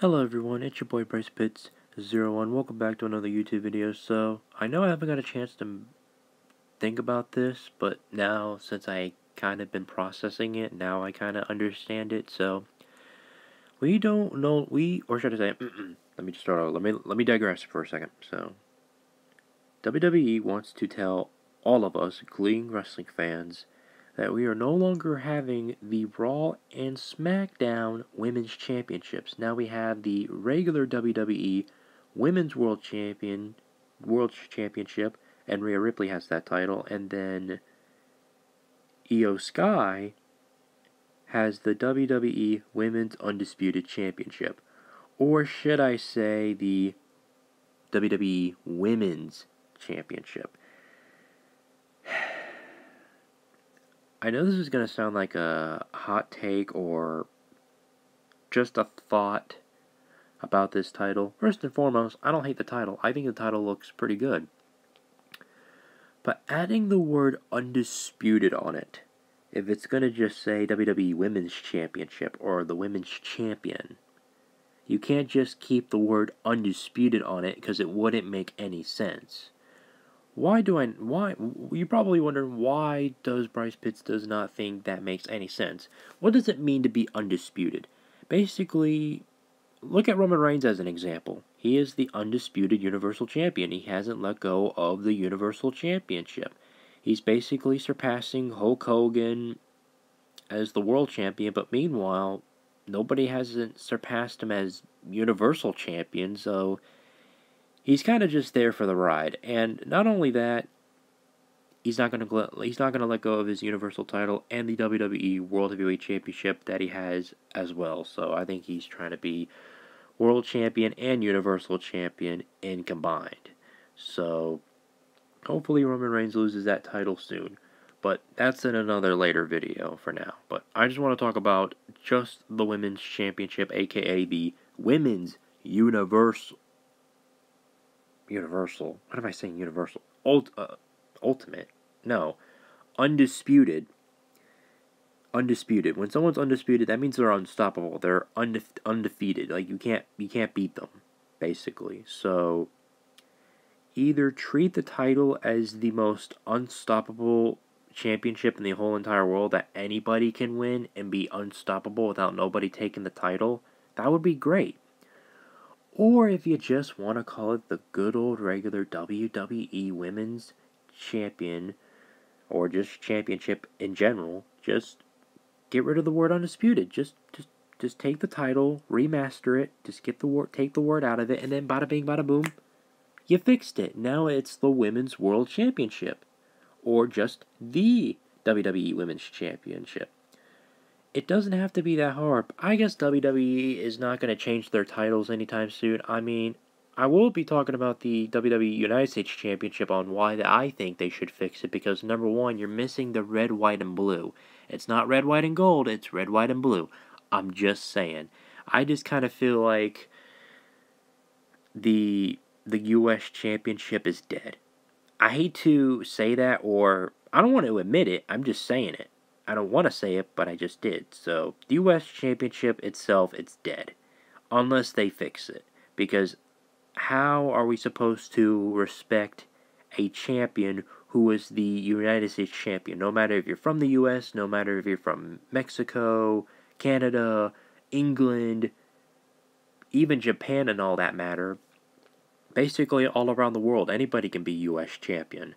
Hello everyone, it's your boy Bryce Pitts, Zero One. Welcome back to another YouTube video. So, I know I haven't got a chance to think about this, but now, since I kind of been processing it, now I kind of understand it, so... We don't know, we, or should I say, let me just start let me, let me digress for a second, so... WWE wants to tell all of us, including wrestling fans, that we are no longer having the Raw and SmackDown Women's Championships. Now we have the regular WWE Women's World Champion World Championship, and Rhea Ripley has that title, and then Iyo Sky has the WWE Women's Undisputed Championship. Or should I say the WWE Women's Championship. I know this is going to sound like a hot take or just a thought about this title. First and foremost, I don't hate the title. I think the title looks pretty good. But adding the word undisputed on it, if it's going to just say WWE Women's Championship or the Women's Champion, you can't just keep the word undisputed on it because it wouldn't make any sense. Why do I, why, you're probably wondering why does Bryce Pitts does not think that makes any sense. What does it mean to be undisputed? Basically, look at Roman Reigns as an example. He is the undisputed Universal Champion. He hasn't let go of the Universal Championship. He's basically surpassing Hulk Hogan as the World Champion, but meanwhile, nobody hasn't surpassed him as Universal Champion, so he's kind of just there for the ride. And not only that, he's not going to he's not to let go of his Universal title and the WWE World Heavyweight Championship that he has as well. So I think he's trying to be World Champion and Universal Champion in combined. So hopefully Roman Reigns loses that title soon. But that's in another later video for now. But I just want to talk about just the Women's Championship, aka the Women's Universal Universal. What am I saying? Universal. Ult, uh, ultimate. No. Undisputed. Undisputed. When someone's undisputed, that means they're unstoppable. They're unde- undefeated. Like you can't you can't beat them, basically. So either treat the title as the most unstoppable championship in the whole entire world that anybody can win and be unstoppable without nobody taking the title. That would be great. Or if you just want to call it the good old regular WWE Women's Champion, or just championship in general, just get rid of the word undisputed. Just just just take the title, remaster it, just get the word take the word out of it, and then bada bing bada boom, you fixed it. Now it's the Women's World Championship. Or just the WWE Women's Championship it doesn't have to be that hard. I guess WWE is not going to change their titles anytime soon. I mean, I will be talking about the WWE United States Championship on why I think they should fix it because number one, you're missing the red, white, and blue. It's not red, white, and gold, it's red, white, and blue. I'm just saying. I just kind of feel like the the US Championship is dead. I hate to say that or I don't want to admit it. I'm just saying it. I don't want to say it, but I just did. So, the US Championship itself, it's dead. Unless they fix it. Because how are we supposed to respect a champion who is the United States champion? No matter if you're from the US, no matter if you're from Mexico, Canada, England, even Japan and all that matter. Basically, all around the world, anybody can be US champion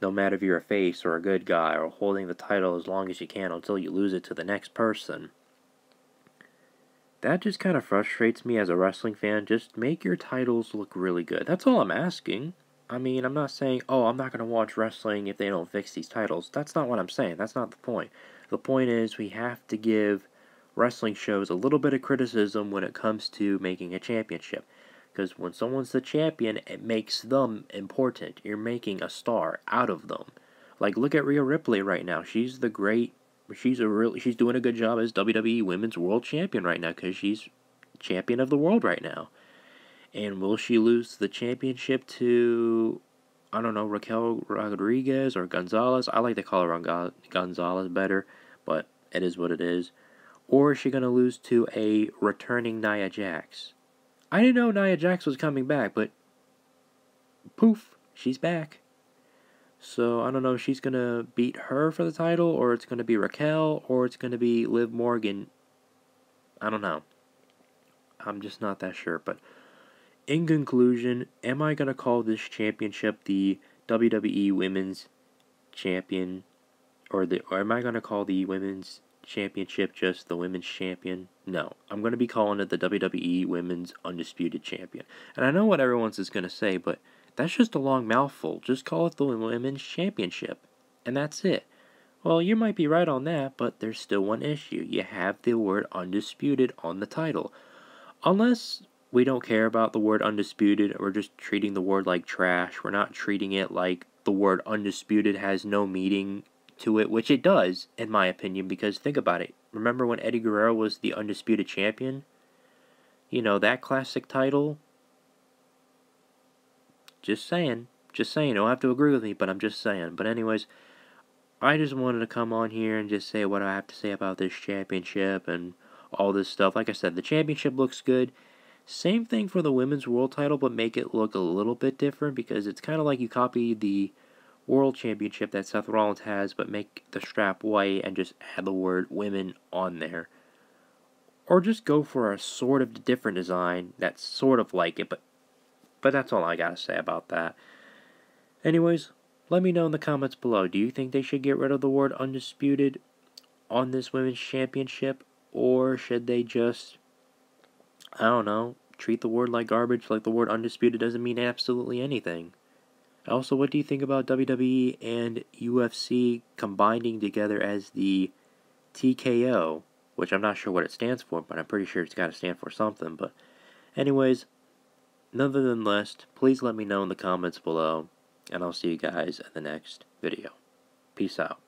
no matter if you're a face or a good guy or holding the title as long as you can until you lose it to the next person. That just kind of frustrates me as a wrestling fan. Just make your titles look really good. That's all I'm asking. I mean, I'm not saying, oh, I'm not going to watch wrestling if they don't fix these titles. That's not what I'm saying. That's not the point. The point is, we have to give wrestling shows a little bit of criticism when it comes to making a championship. Because when someone's the champion, it makes them important. You're making a star out of them. Like look at Rhea Ripley right now. She's the great. She's a really. She's doing a good job as WWE Women's World Champion right now because she's champion of the world right now. And will she lose the championship to I don't know, Raquel Rodriguez or Gonzalez. I like to call her Gonzalez better, but it is what it is. Or is she going to lose to a returning Nia Jax? I didn't know Nia Jax was coming back, but poof, she's back. So I don't know if she's to beat her for the title, or it's to be Raquel, or it's to be Liv Morgan. I don't know. I'm just not that sure. But in conclusion, am I to call this championship the WWE Women's Champion? Or, the, or am I to call the Women's Championship just the Women's Champion? No. I'm going to be calling it the WWE Women's Undisputed Champion. And I know what everyone's is going to say, but that's just a long mouthful. Just call it the Women's Championship. And that's it. Well, you might be right on that, but there's still one issue. You have the word undisputed on the title. Unless we don't care about the word undisputed, we're just treating the word like trash. We're not treating it like the word undisputed has no meaning to it, which it does, in my opinion, because think about it. Remember when Eddie Guerrero was the undisputed champion? You know, that classic title. Just saying. Just saying. You don't have to agree with me, but I'm just saying. But, anyways, I just wanted to come on here and just say what I have to say about this championship and all this stuff. Like I said, the championship looks good. Same thing for the women's world title, but make it look a little bit different because it's kind of like you copy the world championship that Seth Rollins has, but make the strap white and just add the word women on there. Or just go for a sort of different design that's sort of like it, but but that's all I gotta say about that. Anyways, let me know in the comments below. Do you think they should get rid of the word undisputed on this women's championship? Or should they just, I don't know, treat the word like garbage, like the word undisputed doesn't mean absolutely anything? Also, what do you think about WWE and UFC combining together as the TKO? Which I'm not sure what it stands for, but I'm pretty sure it's got to stand for something. But, anyways, nonetheless, please let me know in the comments below, and I'll see you guys in the next video. Peace out.